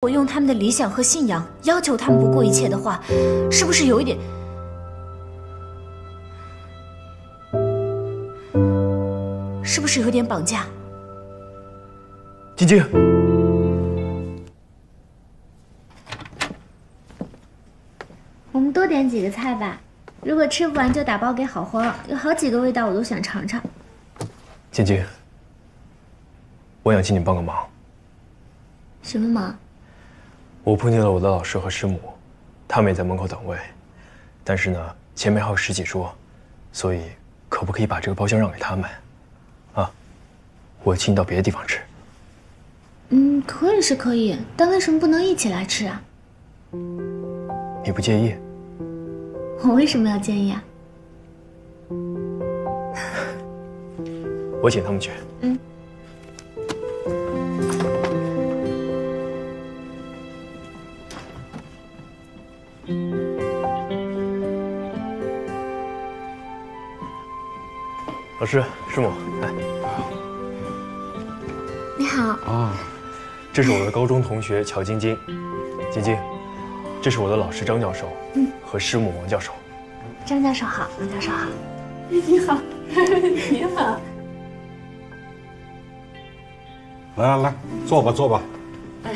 我用他们的理想和信仰要求他们不顾一切的话，是不是有一点？是不是有点绑架？晶晶，我们多点几个菜吧，如果吃不完就打包给好花，有好几个味道我都想尝尝。晶晶，我想请你帮个忙。什么忙？我碰见了我的老师和师母，他们也在门口等位，但是呢，前面还有十几桌，所以可不可以把这个包厢让给他们？啊，我请你到别的地方吃。嗯，可以是可以，但为什么不能一起来吃啊？你不介意？我为什么要介意啊？我请他们去。嗯。师、师母，来，你好。啊，这是我的高中同学乔晶晶，晶晶，这是我的老师张教授，嗯，和师母王教授。张教授好，王教授好。你好，你好。来来来，坐吧坐吧。哎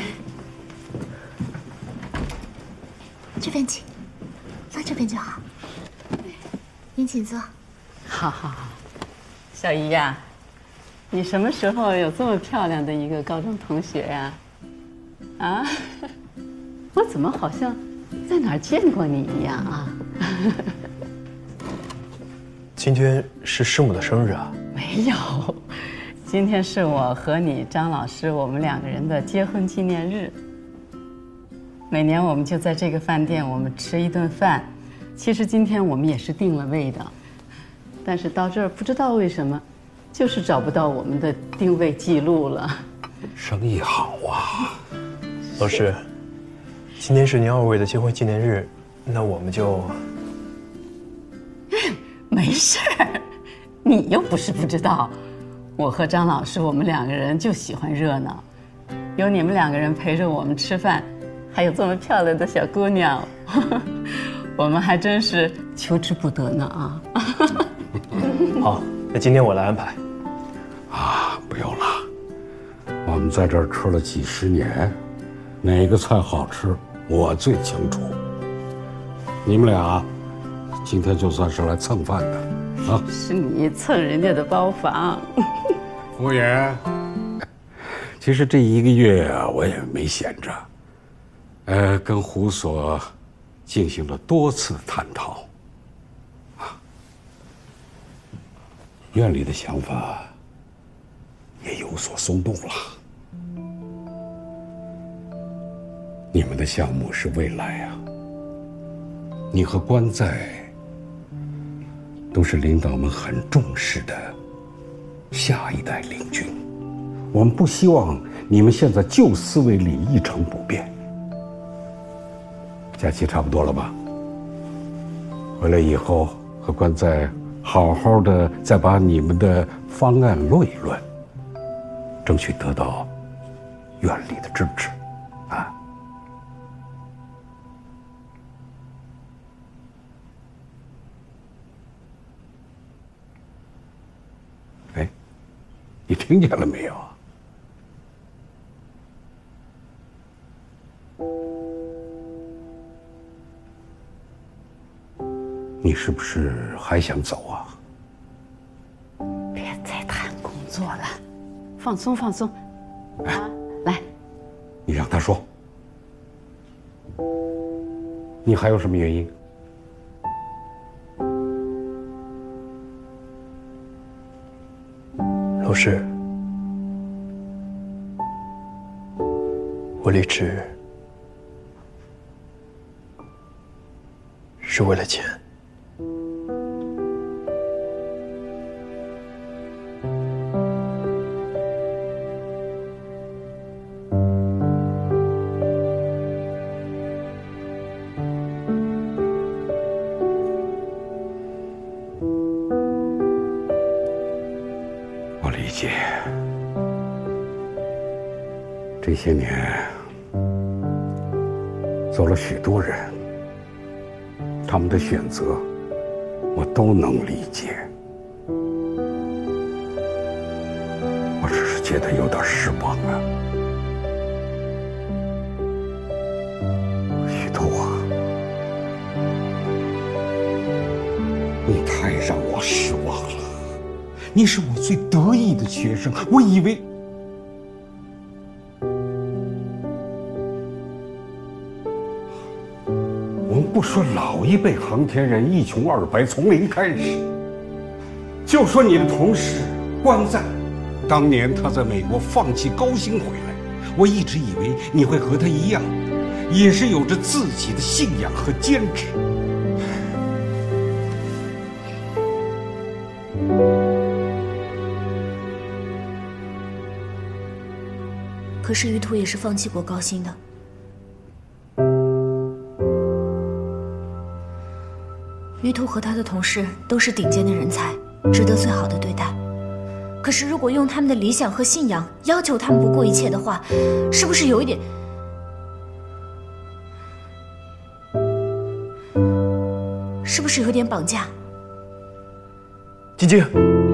这边请，到这边就好。您请坐。好好好，小姨呀，你什么时候有这么漂亮的一个高中同学呀？啊，我怎么好像在哪儿见过你一样啊？今天是师母的生日啊？没有，今天是我和你张老师我们两个人的结婚纪念日。每年我们就在这个饭店，我们吃一顿饭。其实今天我们也是定了位的，但是到这儿不知道为什么，就是找不到我们的定位记录了。生意好啊，老师，今天是您二位的结婚纪念日，那我们就 没事儿，你又不是不知道，我和张老师我们两个人就喜欢热闹，有你们两个人陪着我们吃饭，还有这么漂亮的小姑娘，我们还真是求之不得呢啊！好。那今天我来安排。啊，不用了，我们在这儿吃了几十年，哪个菜好吃我最清楚。你们俩今天就算是来蹭饭的，啊，是你蹭人家的包房，服务员。其实这一个月啊，我也没闲着，呃，跟胡所进行了多次探讨，院里的想法也有所松动了。你们的项目是未来啊，你和关在都是领导们很重视的下一代领军。我们不希望你们现在旧思维里一成不变。假期差不多了吧？回来以后和关在好好的再把你们的方案论一论，争取得到院里的支持，啊。哎，你听见了没你是不是还想走啊？别再谈工作了，放松放松。啊，来，你让他说。你还有什么原因？老师，我离职是为了钱。理解。这些年，走了许多人，他们的选择我都能理解。我只是觉得有点失望啊，许图啊，你太让我失望。你是我最得意的学生，我以为。我们不说老一辈航天人一穷二白从零开始，就说你的同事关在，当年他在美国放弃高薪回来，我一直以为你会和他一样，也是有着自己的信仰和坚持。可是于途也是放弃过高薪的。于途和他的同事都是顶尖的人才，值得最好的对待。可是如果用他们的理想和信仰要求他们不顾一切的话，是不是有一点？是不是有点绑架？晶晶。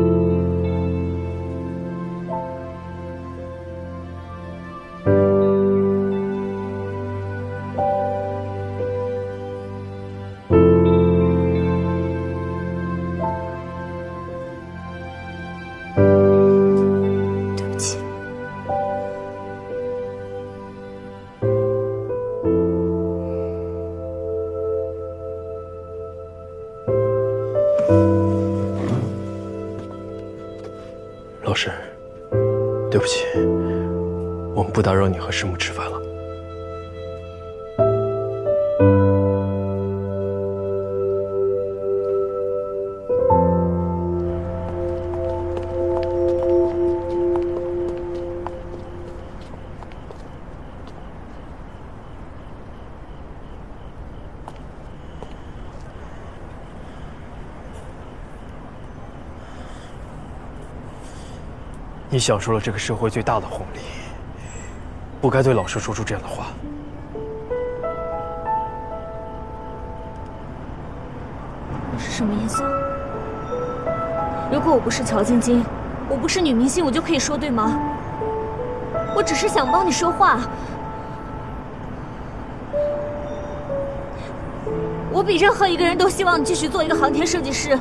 对不起，我们不打扰你和师母吃饭了。你享受了这个社会最大的红利，不该对老师说出这样的话。你是什么意思？如果我不是乔晶晶，我不是女明星，我就可以说对吗？我只是想帮你说话。我比任何一个人都希望你继续做一个航天设计师。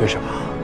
为什么？